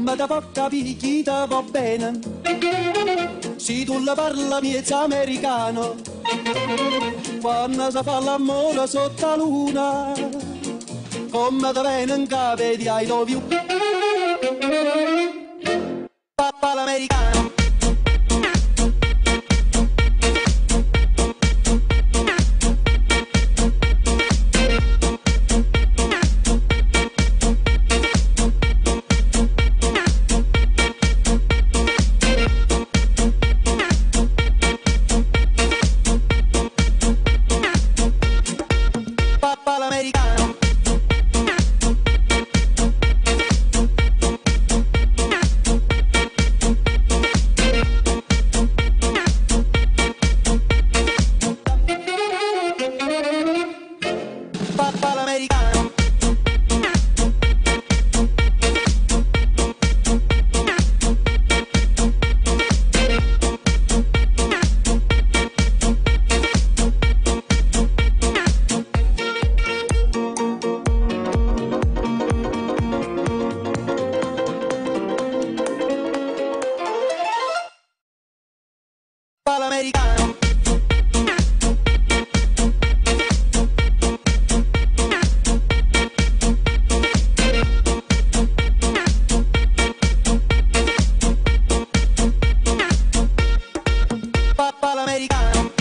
Come da porca picchita va bene. Se tu la parla miezza americano. Quando si fa l'amore sotto la luna Come da bene in capo di I love you Papà l'americano Americana. Papà l'americano Papà l'americano